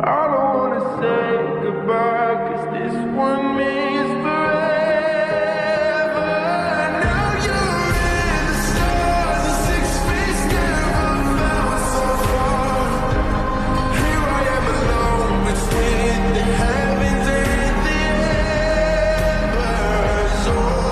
I don't wanna say goodbye, cause this one means